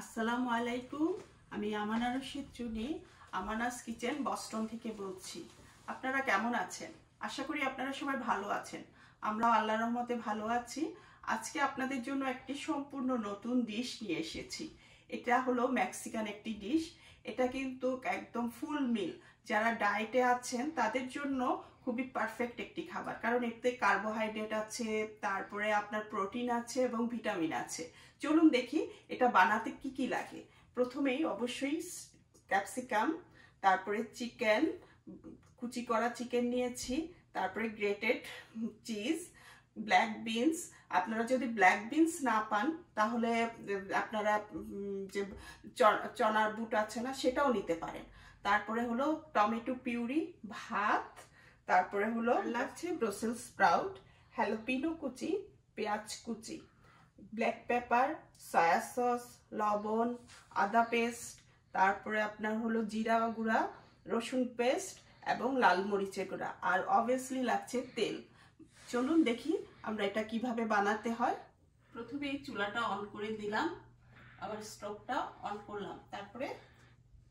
আসসালামু আলাইকুম, আমি আমানা রশিদ চুনি, আমানাস কিচেন বস্টন থেকে বলছি। আপনারা কেমন আছেন? আশা করি আপনারা সবাই ভালো আছেন। আমরা আল্লাহ রহমতে ভালো আছি। আজকে আপনাদের জন্য একটি সম্পূর্ণ নতুন ডিশ নিয়ে এসেছি। এটা হলো মেক্সিকান একটি ডিশ এটা কিন্তু একদম ফুল মিল যারা ডায়েটে আছেন, তাদের জন্য খুবই পারফেক্ট একটি খাবার। কারণ এতে কার্বোহাইড্রেট আছে, তারপরে আপনার প্রোটিন আছে এবং ভিটামিন আছে। চলুন দেখি এটা বানাতে কি কি লাগে। প্রথমেই অবশ্যই ক্যাপসিকাম তারপরে চিকেন কুচি করা চিকেন নিয়েছি, তারপরে গ্রেটেড চিজ ব্ল্যাক বিনস আপনারা যদি ব্ল্যাক বিনস না পান, তাহলে আপনারা যে চনার বুট আছে না, সেটাও নিতে পারেন। তারপরে হলো টমেটো পিউরি, ভাত তারপরে হলো লাগছে ব্রসেল স্প্রাউট হ্যালোপিনো কুচি, পেঁয়াজ কুচি ব্ল্যাক পেপার সয়া সস লবণ, আদা পেস্ট তারপরে আপনার হলো জিরা গুঁড়া, রসুন পেস্ট এবং লাল মরিচের গুঁড়া আর অবভিয়াসলি লাগছে তেল। চলুন দেখি আমরা এটা কীভাবে বানাতে হয়। প্রথমে এই চুলাটা অন করে দিলাম, আবার স্টোভটা অন করলাম, তারপরে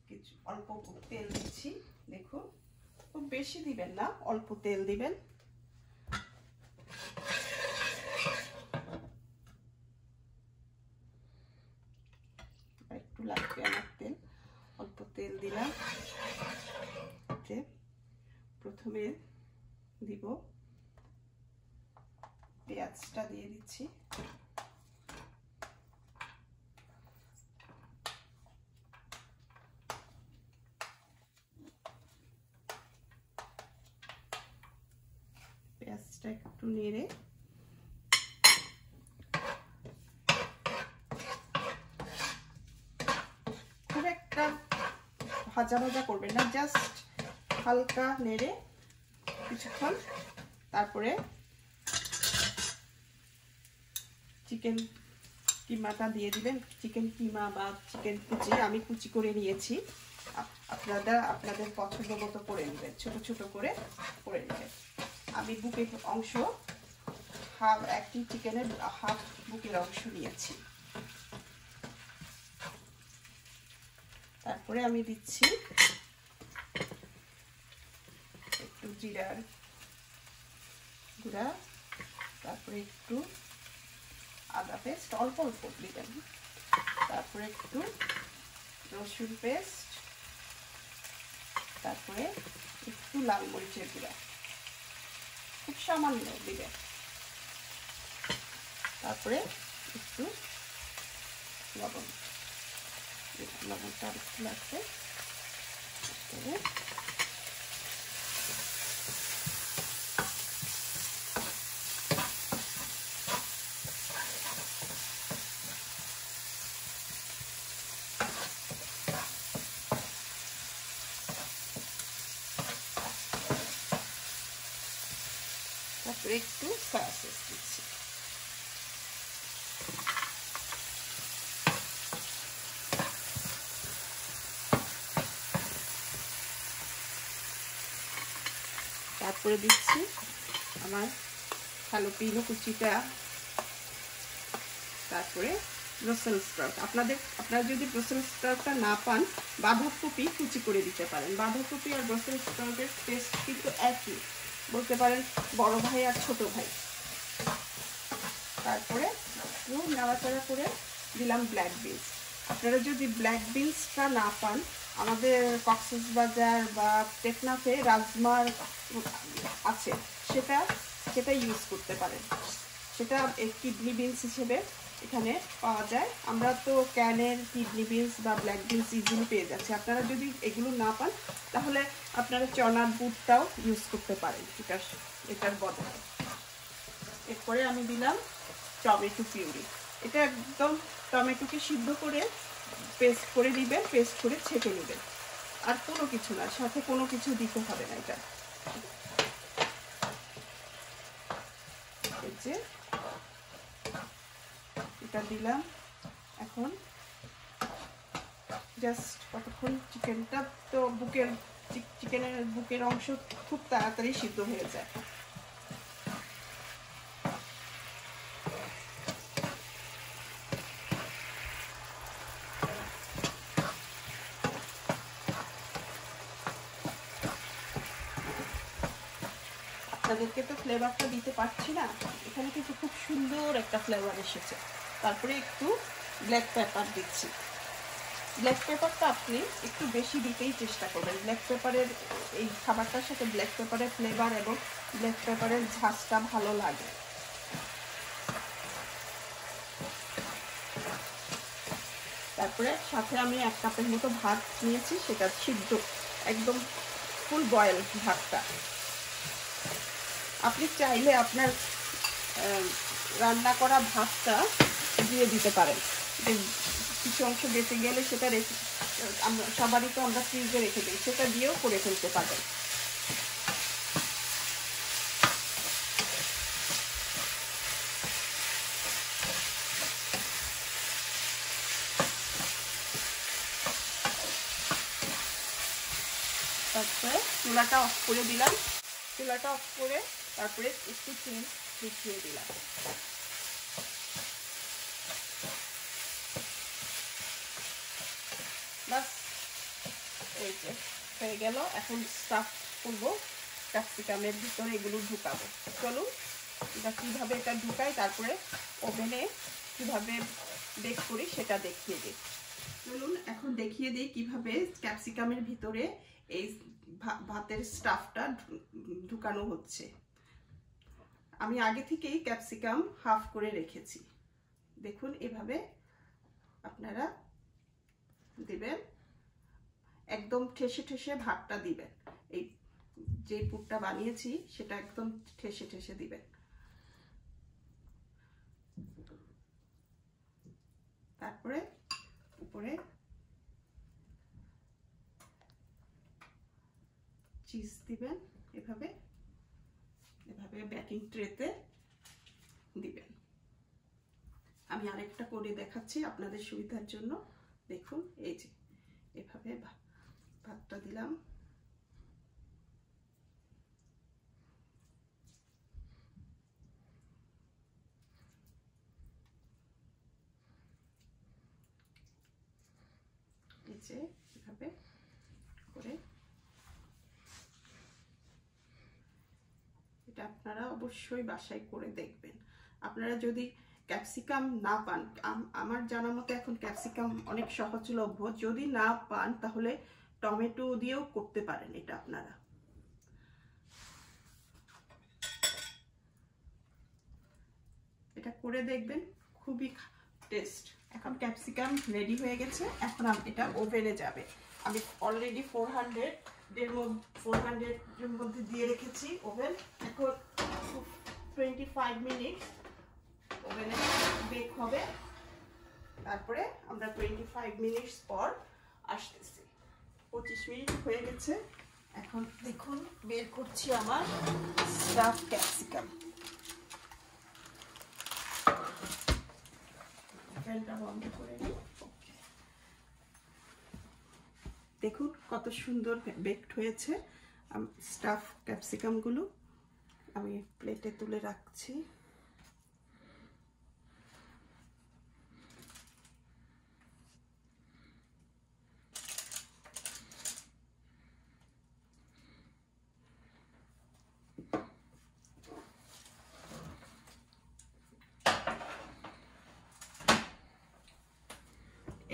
কিছু অল্প তেল দিচ্ছি, দেখুন। খুব বেশি দিবেন না, অল্প তেল দিবেন। একটু লাগবে আমার তেল, অল্প তেল দিলাম। প্রথমে দিব পেঁয়াজটা দিয়ে দিচ্ছি। পেঁয়াজটা একটু নেড়ে। খুব একটা ভাজা ভাজা করবেন না, জাস্ট হালকা নেড়ে কিছুক্ষণ, তারপরে চিকেন কিমাটা দিয়ে দিবেন। চিকেন কিমা বা চিকেন কুচি আমি কুচি করে নিয়েছি। আপনারা আপনাদের পছন্দ মতো করে নেবেন, ছোট ছোট করে করে নেবেন। আমি বুকের অংশ হাফ একটি চিকেনের হাফ বুকের অংশ নিয়েছি। তারপরে আমি দিচ্ছি একটু জিরার গুঁড়া, তারপরে একটু আদা পেস্ট অল্প অল্প দিবেন। তারপরে একটু রসুন পেস্ট তারপরে একটু লাল মরিচের গুঁড়া। খুব সামান্য দিবে। তারপরে একটু লবণ। লবণটা আর একটু লাগবে তারপরে একটু সয়া দিচ্ছি। তারপরে দিচ্ছি আমার কুচিটা। তারপরে ব্রসেল স্প্রাউট আপনাদের, আপনারা যদি ব্রসেল স্প্রাউটটা না পান, বাঁধাকপি কুচি করে দিতে পারেন। বাঁধাকপি আর ব্রসেল স্প্রাউটের টেস্ট কিন্তু একই। বলতে পারেন বড় ভাই আর ছোট ভাই। তারপরে নাড়াচাড়া করে দিলাম ব্ল্যাক বিনস আপনারা যদি ব্ল্যাক বিনসটা না পান, আমাদের কক্সেস বাজার বা টেকনাফে রাজমার আছে, সেটা সেটা ইউজ করতে পারেন। সেটা কিডনি বিনস হিসেবে এখানে পাওয়া যায়। আমরা তো ক্যানের কিডনি বিনস বা ব্ল্যাক বিনস ইজিলি পেয়ে যাচ্ছি। আপনারা যদি এগুলো না পান তাহলে আপনারা চনার বুটটাও ইউজ করতে পারেন এটার এটার বদলে। এরপরে আমি দিলাম টমেটো পিউরি। এটা একদম টমেটোকে সিদ্ধ করে পেস্ট করে দিবেন, পেস্ট করে ছেঁকে নেবেন। আর কোনো কিছু না, সাথে কোনো কিছু দিতে হবে না এটা। যে, এটা দিলাম এখন জাস্ট কতক্ষণ চিকেনটা তো বুকের চিকেনের বুকের অংশ খুব তাড়াতাড়ি সিদ্ধ হয়ে যায়। আপনাদেরকে তো ফ্লেভারটা দিতে পারছি না, এখানে কিন্তু খুব সুন্দর একটা ফ্লেভার এসেছে। তারপরে একটু ব্ল্যাক পেপার দিচ্ছি। ব্ল্যাক পেপারটা আপনি একটু বেশি দিতেই চেষ্টা করবেন। ব্ল্যাক পেপারের এই খাবারটার সাথে ব্ল্যাক পেপারের ফ্লেভার এবং ব্ল্যাক পেপারের ঝাঁসটা ভালো লাগে। তারপরে সাথে আমি এক কাপের মতো ভাত নিয়েছি, সেটা সিদ্ধ, একদম ফুল বয়েল ভাতটা। আপনি চাইলে আপনার রান্না করা ভাতটা দিয়ে দিতে পারেন। কিছু অংশ বেঁচে গেলে সেটা রেখে, আমরা সবারই তো আমরা ফ্রিজে রেখে দিই, সেটা দিয়েও করে ফেলতে পারবেন তারপরে চুলাটা অফ করে দিলাম। চুলাটা অফ করে তারপরে একটু চিনি দিলাম বাস এই যে হয়ে গেল। এখন স্টাফ করব। ক্যাপসিকামের ভিতরে এগুলো ঢুকাবো। চলুন, এটা কীভাবে এটা ঢুকাই, তারপরে ওভেনে কীভাবে বেক করি সেটা দেখিয়ে দিই। চলুন, এখন দেখিয়ে দিই কীভাবে ক্যাপসিকামের ভিতরে এই ভাতের স্টাফটা ঢুকানো হচ্ছে। আমি আগে থেকেই ক্যাপসিকাম হাফ করে রেখেছি। দেখুন, এভাবে আপনারা দিবেন। একদম ঠেসে ঠেসে ভাতটা দিবেন। এই যে পুরটা বানিয়েছি, সেটা একদম ঠেসে ঠেসে দিবেন। তারপরে উপরে চিজ দিবেন এভাবে। এভাবে বেকিং ট্রেতে দিবেন। আমি আরেকটা করে দেখাচ্ছি আপনাদের সুবিধার জন্য। দেখুন, এই যে, এভাবে ভাতটা দিলাম। নিচে এভাবে করে। এটা আপনারা অবশ্যই বাসায় করে দেখবেন। আপনারা যদি ক্যাপসিকাম না পান আমার জানা মতো এখন ক্যাপসিকাম অনেক সহজলভ্য। যদি না পান, তাহলে টমেটো দিয়েও করতে পারেন এটা আপনারা। এটা করে দেখবেন, খুবই টেস্ট এখন ক্যাপসিকাম রেডি হয়ে গেছে, এখন এটা ওভেনে যাবে। আমি অলরেডি ফোর হান্ড্রেড মধ্যে ফোর হান্ড্রেডের মধ্যে দিয়ে রেখেছি ওভেন। এখন টোয়েন্টি ফাইভ মিনিট ওভেনে বেক হবে। তারপরে আমরা টোয়েন্টি ফাইভ মিনিটস পর আসতেছি। পঁচিশ মিনিট হয়ে গেছে। এখন দেখুন, বের করছি আমার স্টাফ ক্যাপসিকাম। দেখুন কত সুন্দর বেকড হয়েছে স্টাফ ক্যাপসিকামগুলো। আমি প্লেটে তুলে রাখছি।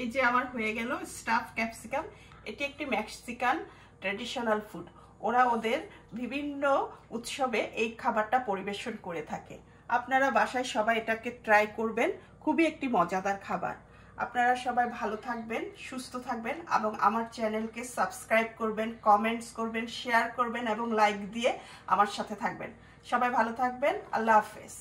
এই যে আমার হয়ে গেল স্টাফ ক্যাপসিকাম, এটি একটি মেক্সিকান ট্র্যাডিশনাল ফুড। ওরা ওদের বিভিন্ন উৎসবে এই খাবারটা পরিবেশন করে থাকে। আপনারা বাসায় সবাই এটাকে ট্রাই করবেন, খুবই একটি মজাদার খাবার। আপনারা সবাই ভালো থাকবেন, সুস্থ থাকবেন এবং আমার চ্যানেলকে সাবস্ক্রাইব করবেন কমেন্টস করবেন শেয়ার করবেন এবং লাইক দিয়ে আমার সাথে থাকবেন। সবাই ভালো থাকবেন, আল্লাহ হাফেজ।